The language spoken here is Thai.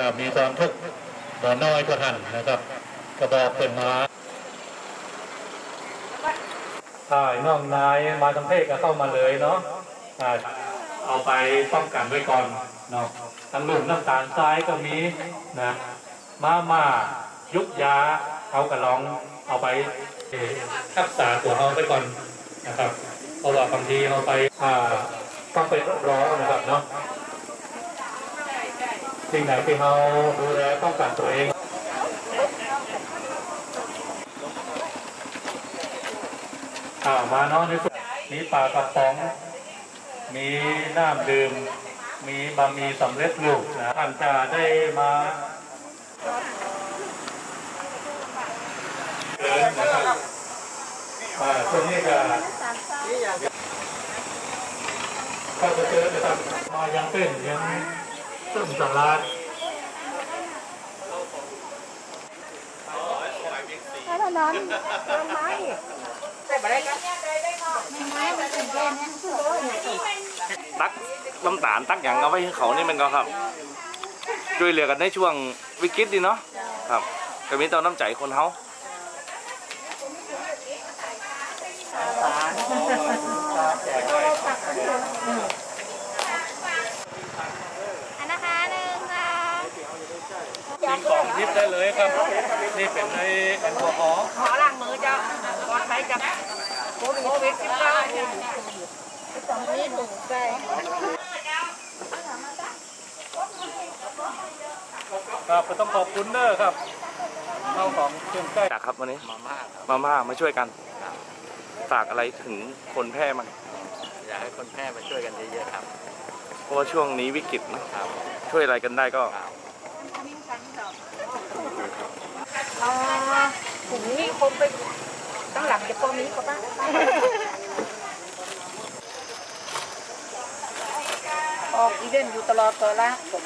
ก็มีความทุกข์บ่น้อยกว่าท่านนะครับก็บอกเป็นมาถ่ายน้องนายมาทำเพศก็เข้ามาเลยเนาะอ่าเอาไปป้องกันไว้ก่อนเนาะทั้งลูกน้ำตาลทรายก็มีนะมามายุกยาเอากระลองเอาไปรักษาตัวเราไปก่อนนะครับ เพราะว่าบางทีเราไปอ่าต้องไปร้อนะครับเนาะ สิ่งไหนที่เราดูแลป้องกันตัวเองอ่ามาเนาะในส่วนมีปลากระป๋อง มีน้ำดื่ม มีบะหมี่สำเร็จรูปนะท่านจะได้มาเดินนะครับอ่าช่วงนี้ก็ก็จะเจอนะครับมายังเป็นยัง ซึ่งสลัดถ้าเท่านั้นต้นไม้ใส่อะไรกันไม้มันเป็นแค่นี้คือว่าเนี่ยตักน้ำตาลตักอย่างเอาไว้ให้เขานี่มันก็ครับ ช่วยเหลือกันในช่วงวิกฤตดีเนาะครับก็มีตอนน้ำใจคนเฮาอันนะคะหนึ่งสอง กินของทิพย์ได้เลยครับ นี่เป็นในแอลกอฮอล์ขอล้างมือจ้ะปลอดภัยจากโควิดโควิดสิบเก้าสองนี้ถูกใจครับก็ต้องขอบคุณเด้อครับเข้าของเครื่องใกล้จากครับวันนี้มาม่ามาม่ามาช่วยกันฝากอะไรถึงคนแพร่มั้งอยากให้คนแพร่มาช่วยกันเยอะๆครับ เพราะว่าช่วงนี้วิกฤตนะครับ ช่วยอะไรกันได้ก็ อ๋อถุ งนี้คงไปตั้งหลังจะพอมีก็บ้างออกอีเวนต์อยู่ตลอดเวลาผม